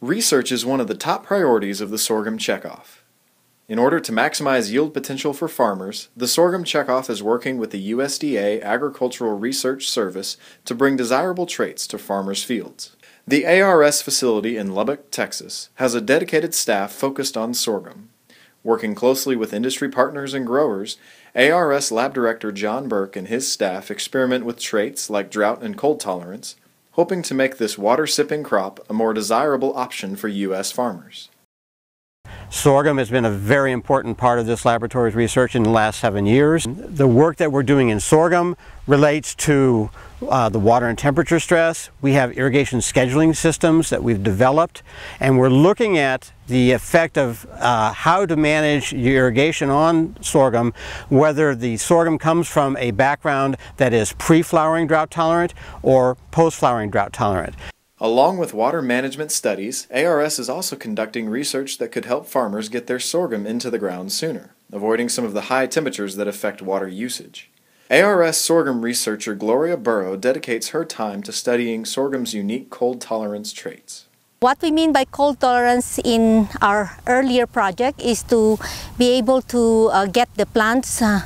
Research is one of the top priorities of the sorghum checkoff. In order to maximize yield potential for farmers, the sorghum checkoff is working with the USDA Agricultural Research Service to bring desirable traits to farmers' fields. The ARS facility in Lubbock, Texas, has a dedicated staff focused on sorghum. Working closely with industry partners and growers, ARS Lab Director John Burke and his staff experiment with traits like drought and cold tolerance, hoping to make this water sipping crop a more desirable option for U.S. farmers. Sorghum has been a very important part of this laboratory's research in the last seven years. The work that we're doing in sorghum relates to uh, the water and temperature stress. We have irrigation scheduling systems that we've developed and we're looking at the effect of uh, how to manage irrigation on sorghum, whether the sorghum comes from a background that is pre-flowering drought tolerant or post-flowering drought tolerant. Along with water management studies, ARS is also conducting research that could help farmers get their sorghum into the ground sooner, avoiding some of the high temperatures that affect water usage. ARS sorghum researcher Gloria Burow dedicates her time to studying sorghum's unique cold tolerance traits. What we mean by cold tolerance in our earlier project is to be able to uh, get the plants uh,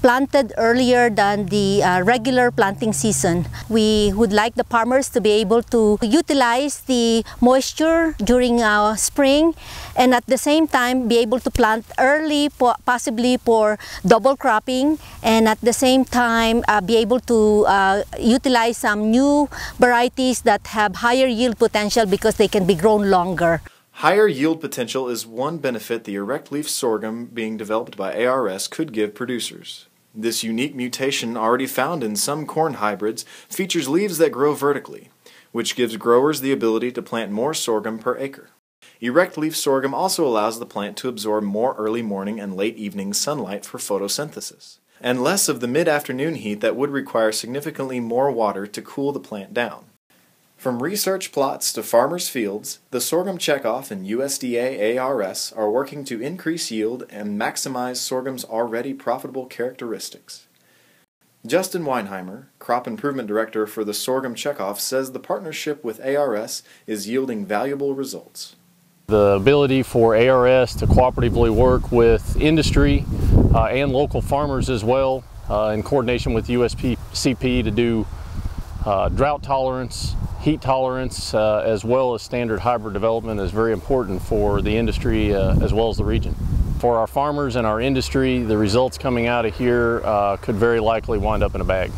planted earlier than the uh, regular planting season. We would like the farmers to be able to utilize the moisture during our spring and at the same time be able to plant early possibly for double cropping and at the same time uh, be able to uh, utilize some new varieties that have higher yield potential because they can be grown longer. Higher yield potential is one benefit the erect leaf sorghum being developed by ARS could give producers. This unique mutation, already found in some corn hybrids, features leaves that grow vertically, which gives growers the ability to plant more sorghum per acre. Erect leaf sorghum also allows the plant to absorb more early morning and late evening sunlight for photosynthesis, and less of the mid afternoon heat that would require significantly more water to cool the plant down. From research plots to farmers' fields, the sorghum checkoff and USDA ARS are working to increase yield and maximize sorghum's already profitable characteristics. Justin Weinheimer, Crop Improvement Director for the Sorghum Checkoff, says the partnership with ARS is yielding valuable results. The ability for ARS to cooperatively work with industry uh, and local farmers as well uh, in coordination with USCP to do uh, drought tolerance, heat tolerance uh, as well as standard hybrid development is very important for the industry uh, as well as the region. For our farmers and our industry, the results coming out of here uh, could very likely wind up in a bag.